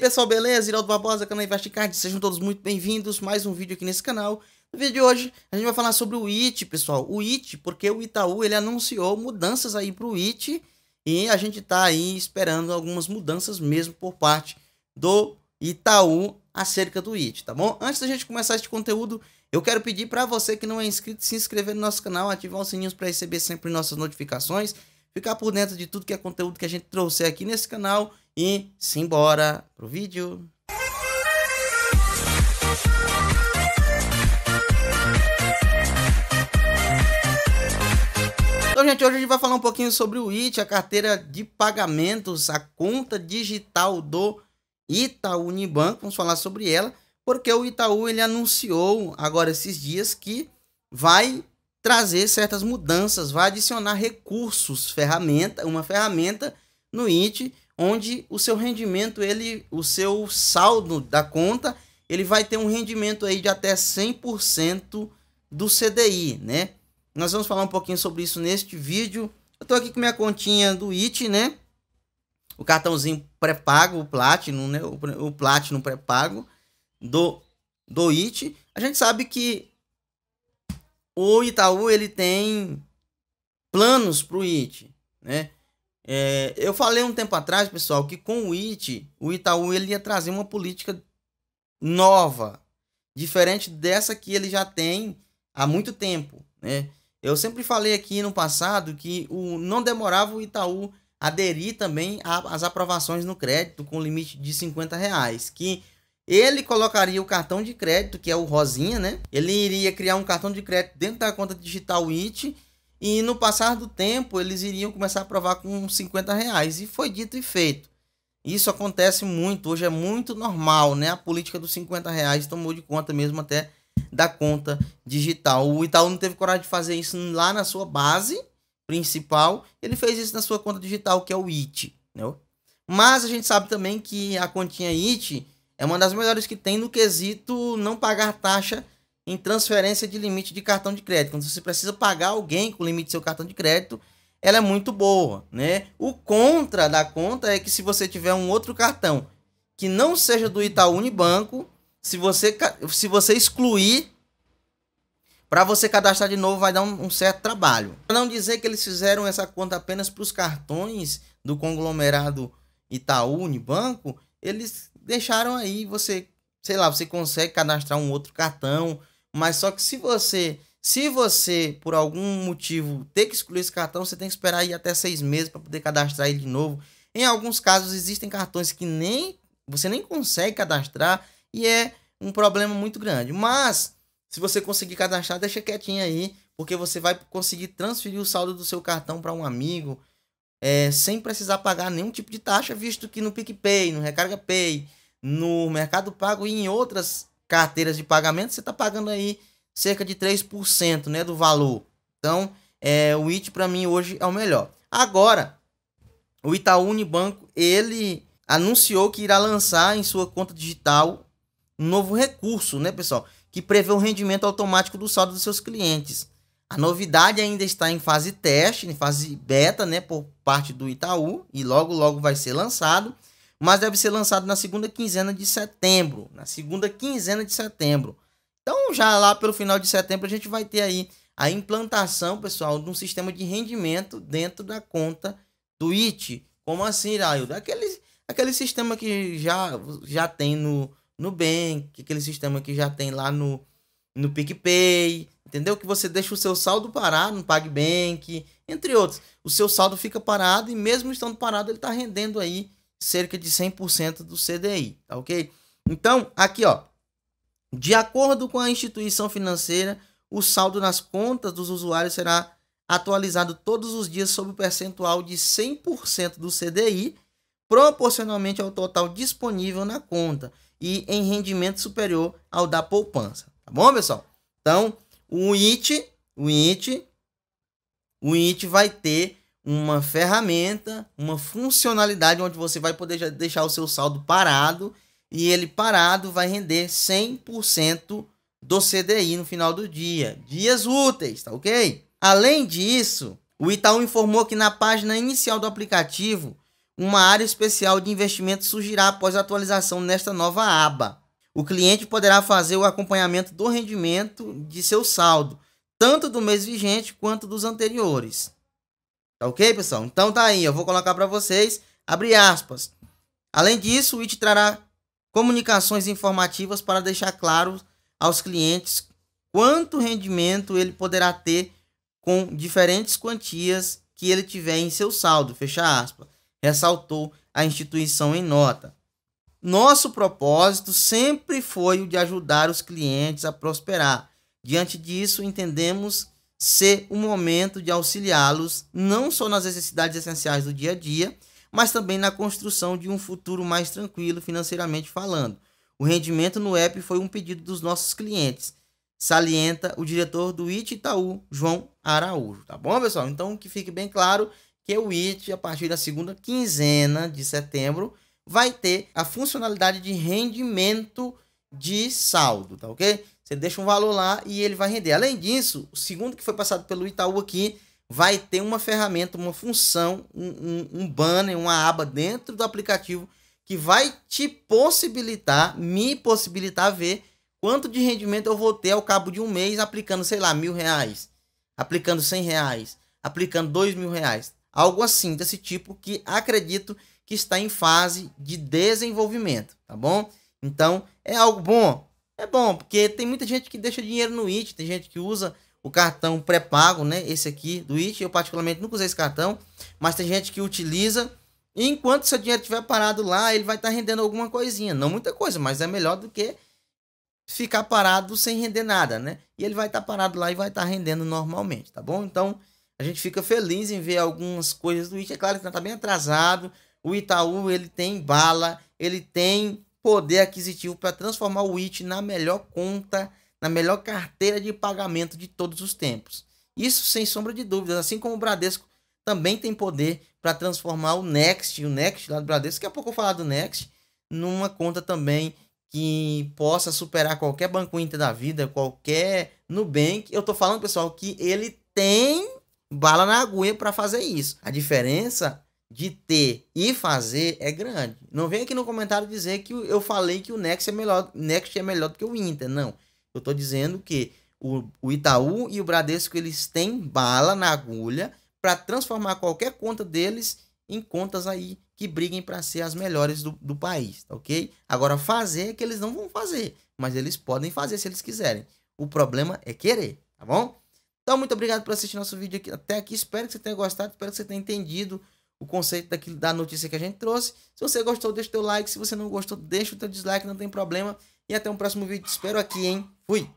pessoal, beleza? Iraldo Barbosa, canal Investicard, sejam todos muito bem-vindos. Mais um vídeo aqui nesse canal. No vídeo de hoje, a gente vai falar sobre o IT, pessoal. O IT, porque o Itaú, ele anunciou mudanças aí pro IT e a gente tá aí esperando algumas mudanças mesmo por parte do Itaú acerca do IT, tá bom? Antes da gente começar este conteúdo, eu quero pedir para você que não é inscrito se inscrever no nosso canal, ativar os sininhos para receber sempre nossas notificações, ficar por dentro de tudo que é conteúdo que a gente trouxer aqui nesse canal e simbora pro vídeo. Então, gente, hoje a gente vai falar um pouquinho sobre o IT, a carteira de pagamentos, a conta digital do Itaú Unibanco. Vamos falar sobre ela, porque o Itaú ele anunciou agora esses dias que vai trazer certas mudanças, vai adicionar recursos, ferramenta, uma ferramenta no IT onde o seu rendimento, ele, o seu saldo da conta, ele vai ter um rendimento aí de até 100% do CDI, né? Nós vamos falar um pouquinho sobre isso neste vídeo. Eu tô aqui com minha continha do IT, né? O cartãozinho pré-pago, o Platinum, né? O, o Platinum pré-pago do, do IT. A gente sabe que o Itaú, ele tem planos para o IT, né? É, eu falei um tempo atrás, pessoal, que com o IT, o Itaú ele ia trazer uma política nova, diferente dessa que ele já tem há muito tempo, né? Eu sempre falei aqui no passado que o, não demorava o Itaú aderir também às aprovações no crédito com limite de 50 reais, que ele colocaria o cartão de crédito, que é o Rosinha, né? Ele iria criar um cartão de crédito dentro da conta digital IT e no passar do tempo, eles iriam começar a provar com 50 reais. E foi dito e feito. Isso acontece muito, hoje é muito normal, né? A política dos 50 reais tomou de conta mesmo até da conta digital. O Itaú não teve coragem de fazer isso lá na sua base principal, ele fez isso na sua conta digital, que é o IT. Né? Mas a gente sabe também que a continha IT é uma das melhores que tem no quesito não pagar taxa em transferência de limite de cartão de crédito. Quando você precisa pagar alguém com o limite do seu cartão de crédito, ela é muito boa, né? O contra da conta é que se você tiver um outro cartão que não seja do Itaú Unibanco, se você, se você excluir, para você cadastrar de novo vai dar um, um certo trabalho. Para não dizer que eles fizeram essa conta apenas para os cartões do conglomerado Itaú Unibanco, eles deixaram aí você, sei lá, você consegue cadastrar um outro cartão, mas só que se você, se você por algum motivo ter que excluir esse cartão, você tem que esperar aí até seis meses para poder cadastrar ele de novo. Em alguns casos existem cartões que nem você nem consegue cadastrar e é um problema muito grande. Mas se você conseguir cadastrar, deixa quietinho aí, porque você vai conseguir transferir o saldo do seu cartão para um amigo é, sem precisar pagar nenhum tipo de taxa, visto que no PicPay, no Recarga Pay, no Mercado Pago e em outras carteiras de pagamento, você está pagando aí cerca de 3% né, do valor. Então, é, o IT para mim hoje é o melhor. Agora, o Itaú Unibanco, ele anunciou que irá lançar em sua conta digital um novo recurso, né, pessoal? Que prevê o rendimento automático do saldo dos seus clientes. A novidade ainda está em fase teste, em fase beta, né, por parte do Itaú, e logo logo vai ser lançado mas deve ser lançado na segunda quinzena de setembro. Na segunda quinzena de setembro. Então, já lá pelo final de setembro, a gente vai ter aí a implantação, pessoal, de um sistema de rendimento dentro da conta do IT. Como assim, Raio? Aquele, aquele sistema que já, já tem no, no Bank, aquele sistema que já tem lá no, no PicPay, entendeu? Que você deixa o seu saldo parado no PagBank, entre outros. O seu saldo fica parado e mesmo estando parado, ele está rendendo aí cerca de 100% do CDI, tá ok? Então, aqui ó, de acordo com a instituição financeira, o saldo nas contas dos usuários será atualizado todos os dias sob o percentual de 100% do CDI, proporcionalmente ao total disponível na conta e em rendimento superior ao da poupança, tá bom, pessoal? Então, o IT, o IT, o IT vai ter uma ferramenta, uma funcionalidade onde você vai poder deixar o seu saldo parado e ele parado vai render 100% do CDI no final do dia. Dias úteis, tá ok? Além disso, o Itaú informou que na página inicial do aplicativo, uma área especial de investimento surgirá após a atualização nesta nova aba. O cliente poderá fazer o acompanhamento do rendimento de seu saldo, tanto do mês vigente quanto dos anteriores. Tá ok, pessoal? Então tá aí, eu vou colocar para vocês, abre aspas. Além disso, o IT trará comunicações informativas para deixar claro aos clientes quanto rendimento ele poderá ter com diferentes quantias que ele tiver em seu saldo, fecha aspas, ressaltou a instituição em nota. Nosso propósito sempre foi o de ajudar os clientes a prosperar. Diante disso, entendemos ser o momento de auxiliá-los não só nas necessidades essenciais do dia a dia, mas também na construção de um futuro mais tranquilo financeiramente falando. O rendimento no app foi um pedido dos nossos clientes, salienta o diretor do IT Itaú, João Araújo. Tá bom, pessoal? Então, que fique bem claro que o IT, a partir da segunda quinzena de setembro, vai ter a funcionalidade de rendimento de saldo, tá ok? Você deixa um valor lá e ele vai render. Além disso, o segundo que foi passado pelo Itaú aqui vai ter uma ferramenta, uma função, um, um, um banner, uma aba dentro do aplicativo que vai te possibilitar, me possibilitar ver quanto de rendimento eu vou ter ao cabo de um mês aplicando, sei lá, mil reais, aplicando cem reais, aplicando dois mil reais. Algo assim, desse tipo que acredito que está em fase de desenvolvimento, tá bom? Então, é algo bom? É bom, porque tem muita gente que deixa dinheiro no IT, tem gente que usa o cartão pré-pago, né? Esse aqui do IT, eu particularmente nunca usei esse cartão, mas tem gente que utiliza. E enquanto seu dinheiro estiver parado lá, ele vai estar tá rendendo alguma coisinha, não muita coisa, mas é melhor do que ficar parado sem render nada, né? E ele vai estar tá parado lá e vai estar tá rendendo normalmente, tá bom? Então, a gente fica feliz em ver algumas coisas do IT. É claro que está bem atrasado, o Itaú ele tem bala, ele tem poder aquisitivo para transformar o IT na melhor conta, na melhor carteira de pagamento de todos os tempos. Isso sem sombra de dúvidas, assim como o Bradesco também tem poder para transformar o Next, o Next lá do Bradesco, daqui a pouco eu falar do Next, numa conta também que possa superar qualquer Banco Inter da vida, qualquer Nubank. Eu tô falando, pessoal, que ele tem bala na agulha para fazer isso. A diferença de ter e fazer é grande. Não vem aqui no comentário dizer que eu falei que o Next é melhor, Next é melhor do que o Inter, não. Eu estou dizendo que o, o Itaú e o Bradesco eles têm bala na agulha para transformar qualquer conta deles em contas aí que briguem para ser as melhores do, do país, tá ok? Agora fazer é que eles não vão fazer, mas eles podem fazer se eles quiserem. O problema é querer, tá bom? Então muito obrigado por assistir nosso vídeo aqui, até aqui. Espero que você tenha gostado, espero que você tenha entendido o conceito daquilo, da notícia que a gente trouxe. Se você gostou, deixa o teu like. Se você não gostou, deixa o teu dislike, não tem problema. E até um próximo vídeo. Espero aqui, hein? Fui!